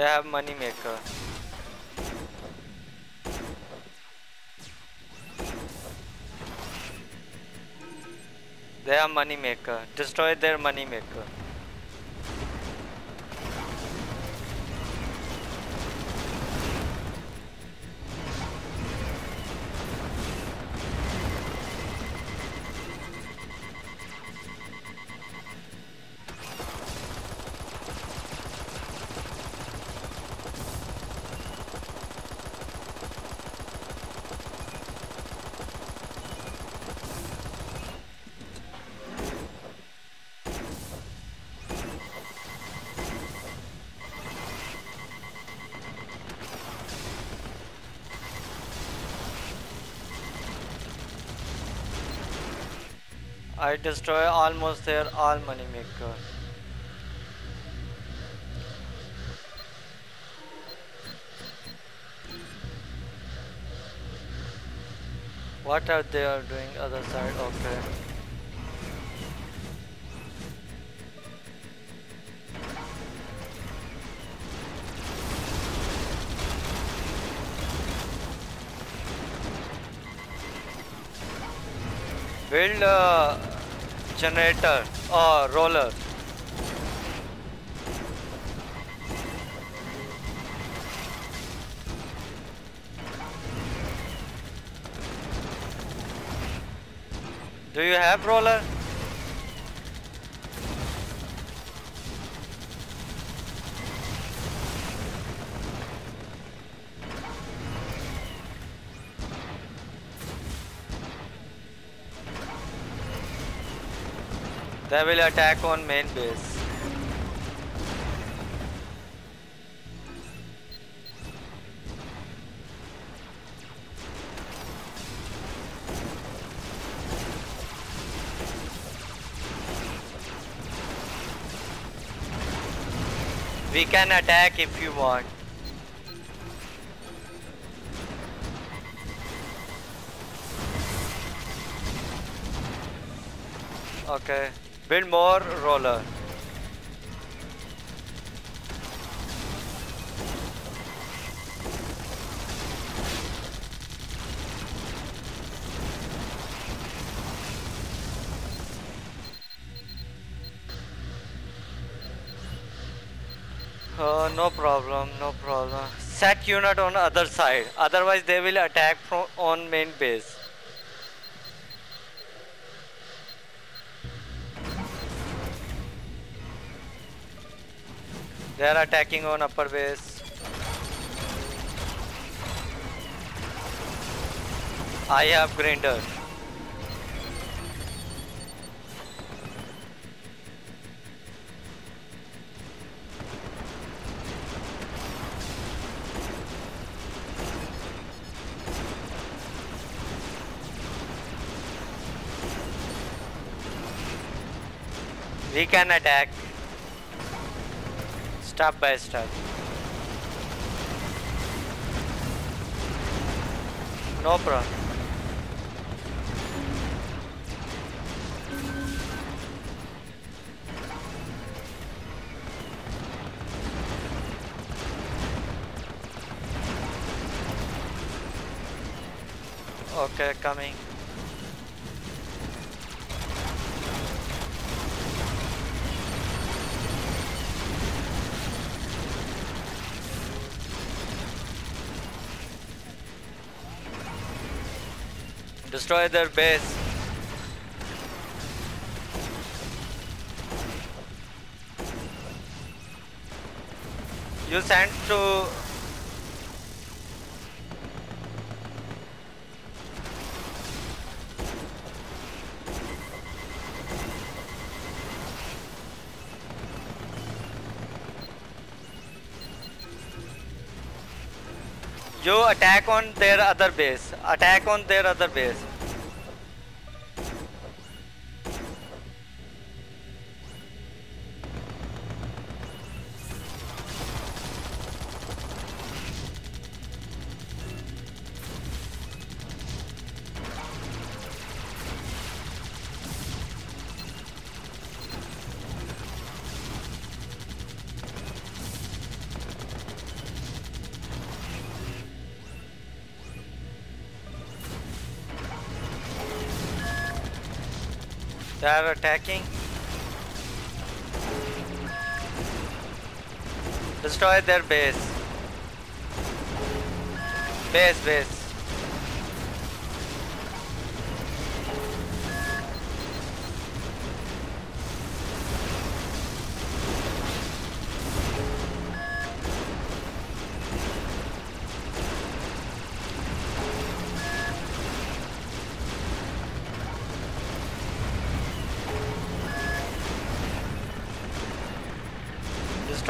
They have money maker. They are money maker. Destroy their money maker. I destroy almost their all money maker. What are they are doing other side? Okay. Build a generator or roller. Do you have roller? They will attack on main base. We can attack if you want. Okay. Build more roller. Uh, no problem, no problem. Set unit on other side. Otherwise they will attack from on main base. They are attacking on upper base. I have grinder. We can attack step by step. No problem. Okay, coming. Destroy their base. You sent to You attack on their other base. Attack on their other base. They are attacking. Destroy their base. Base, base.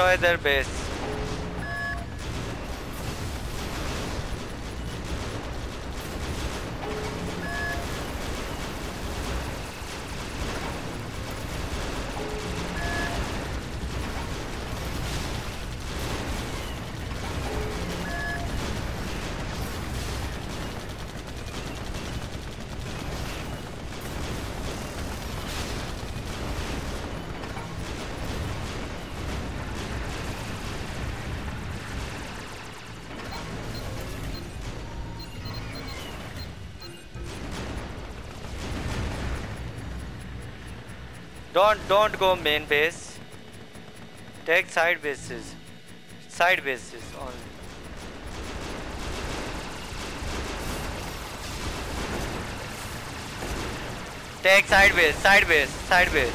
Destroy their base. Don't don't go main base. Take side bases. Side bases only. Take side base, side base, side base.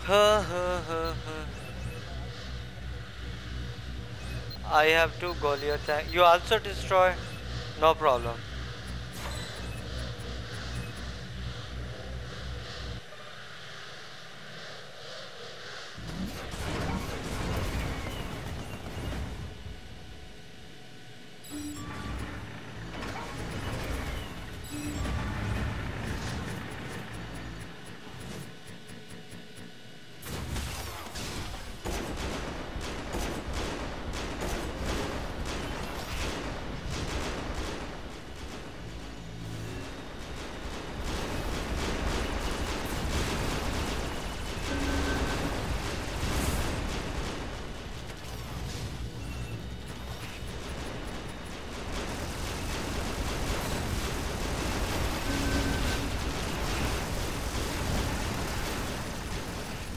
Huh, huh, huh, huh. I have two Goliath. You also destroy? No problem.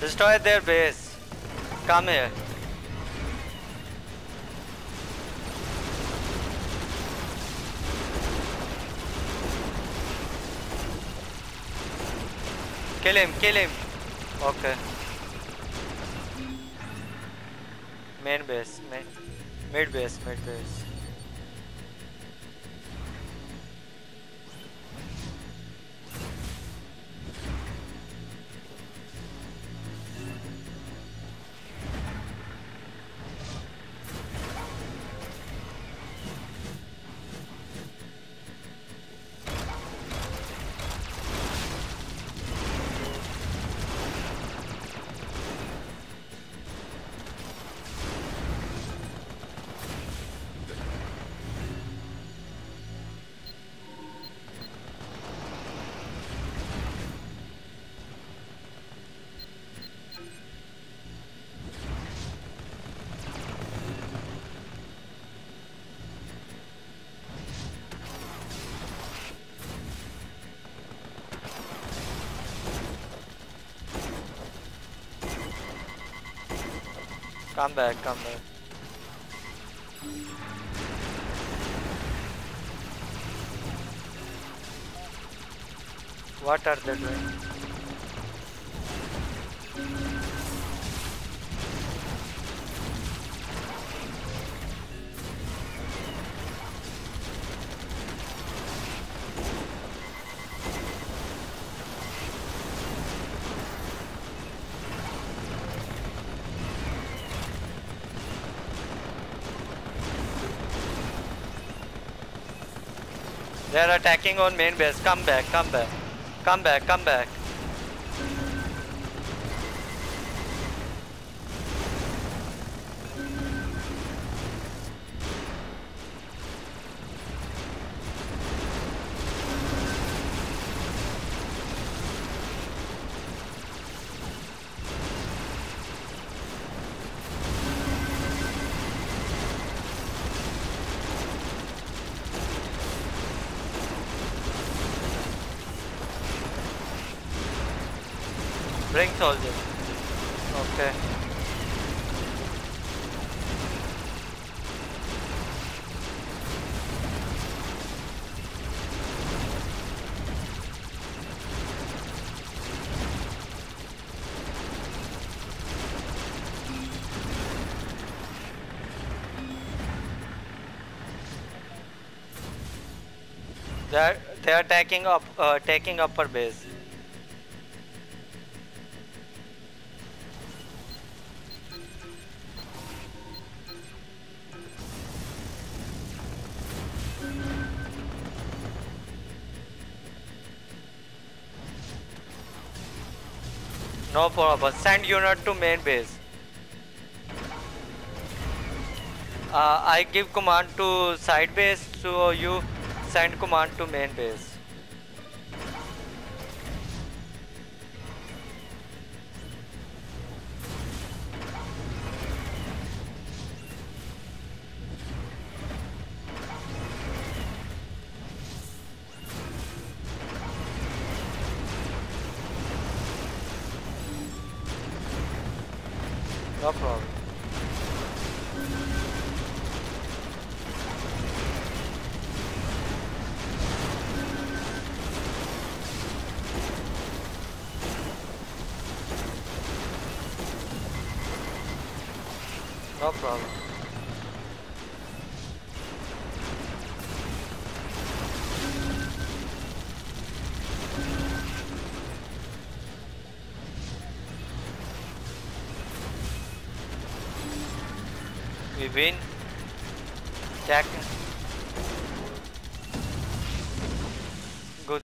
Destroy their base. Come here. Kill him, kill him. Okay. Main base, main, mid base, mid base. Come back, come back. What are they doing? They are attacking on main base. Come back, come back. Come back, come back. Bring soldier. Okay. They are they are taking up uh, taking upper base. No problem. Send unit to main base. Uh, I give command to side base, so you send command to main base. No problem. No problem. Win. Jack.